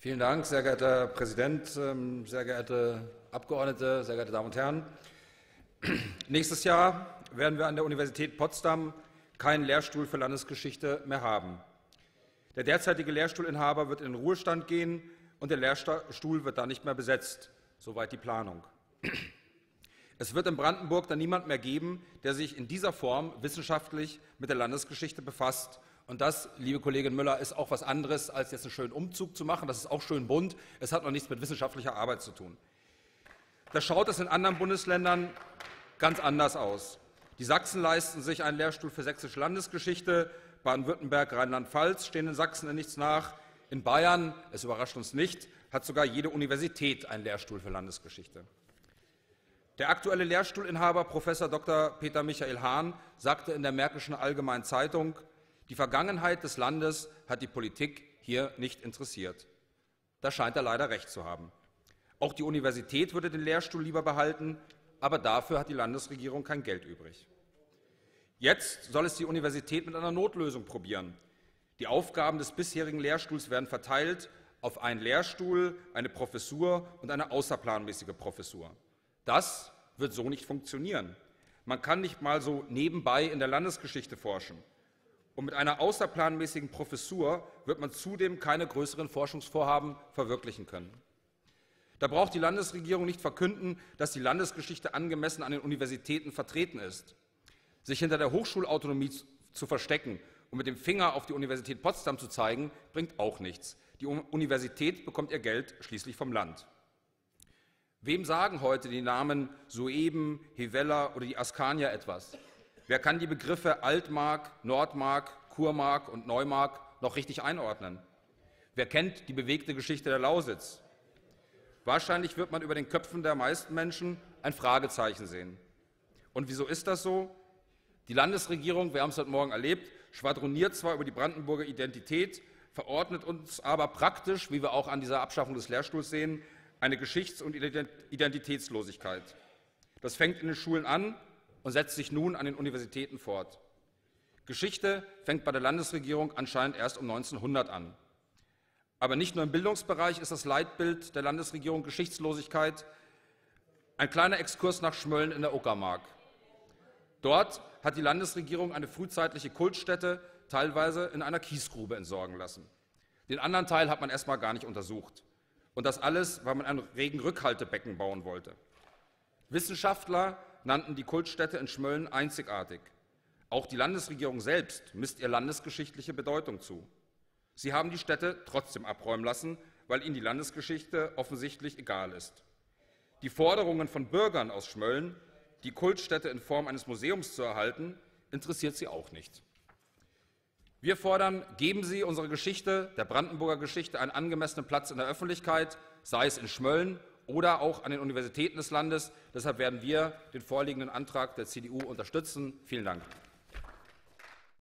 Vielen Dank, sehr geehrter Herr Präsident, ähm, sehr geehrte Abgeordnete, sehr geehrte Damen und Herren. Nächstes Jahr werden wir an der Universität Potsdam keinen Lehrstuhl für Landesgeschichte mehr haben. Der derzeitige Lehrstuhlinhaber wird in den Ruhestand gehen und der Lehrstuhl wird dann nicht mehr besetzt. Soweit die Planung. Es wird in Brandenburg dann niemand mehr geben, der sich in dieser Form wissenschaftlich mit der Landesgeschichte befasst. Und das, liebe Kollegin Müller, ist auch was anderes, als jetzt einen schönen Umzug zu machen. Das ist auch schön bunt. Es hat noch nichts mit wissenschaftlicher Arbeit zu tun. Da schaut es in anderen Bundesländern ganz anders aus. Die Sachsen leisten sich einen Lehrstuhl für sächsische Landesgeschichte. Baden-Württemberg, Rheinland-Pfalz stehen in Sachsen in nichts nach. In Bayern, es überrascht uns nicht, hat sogar jede Universität einen Lehrstuhl für Landesgeschichte. Der aktuelle Lehrstuhlinhaber Prof. Dr. Peter Michael Hahn sagte in der Märkischen Allgemeinen Zeitung, die Vergangenheit des Landes hat die Politik hier nicht interessiert. Da scheint er leider recht zu haben. Auch die Universität würde den Lehrstuhl lieber behalten, aber dafür hat die Landesregierung kein Geld übrig. Jetzt soll es die Universität mit einer Notlösung probieren. Die Aufgaben des bisherigen Lehrstuhls werden verteilt auf einen Lehrstuhl, eine Professur und eine außerplanmäßige Professur. Das wird so nicht funktionieren. Man kann nicht mal so nebenbei in der Landesgeschichte forschen. Und mit einer außerplanmäßigen Professur wird man zudem keine größeren Forschungsvorhaben verwirklichen können. Da braucht die Landesregierung nicht verkünden, dass die Landesgeschichte angemessen an den Universitäten vertreten ist. Sich hinter der Hochschulautonomie zu verstecken und mit dem Finger auf die Universität Potsdam zu zeigen, bringt auch nichts. Die Universität bekommt ihr Geld schließlich vom Land. Wem sagen heute die Namen Soeben, Hevella oder die Askania etwas? Wer kann die Begriffe Altmark, Nordmark, Kurmark und Neumark noch richtig einordnen? Wer kennt die bewegte Geschichte der Lausitz? Wahrscheinlich wird man über den Köpfen der meisten Menschen ein Fragezeichen sehen. Und wieso ist das so? Die Landesregierung, wir haben es heute Morgen erlebt, schwadroniert zwar über die Brandenburger Identität, verordnet uns aber praktisch, wie wir auch an dieser Abschaffung des Lehrstuhls sehen, eine Geschichts- und Identitätslosigkeit. Das fängt in den Schulen an und setzt sich nun an den Universitäten fort. Geschichte fängt bei der Landesregierung anscheinend erst um 1900 an. Aber nicht nur im Bildungsbereich ist das Leitbild der Landesregierung Geschichtslosigkeit. Ein kleiner Exkurs nach Schmölln in der Uckermark. Dort hat die Landesregierung eine frühzeitliche Kultstätte teilweise in einer Kiesgrube entsorgen lassen. Den anderen Teil hat man erst mal gar nicht untersucht. Und das alles, weil man ein Regenrückhaltebecken bauen wollte. Wissenschaftler nannten die Kultstätte in Schmölln einzigartig. Auch die Landesregierung selbst misst ihr landesgeschichtliche Bedeutung zu. Sie haben die Stätte trotzdem abräumen lassen, weil ihnen die Landesgeschichte offensichtlich egal ist. Die Forderungen von Bürgern aus Schmölln, die Kultstätte in Form eines Museums zu erhalten, interessiert sie auch nicht. Wir fordern, geben Sie unserer Geschichte, der Brandenburger Geschichte, einen angemessenen Platz in der Öffentlichkeit, sei es in Schmölln oder auch an den Universitäten des Landes. Deshalb werden wir den vorliegenden Antrag der CDU unterstützen. Vielen Dank.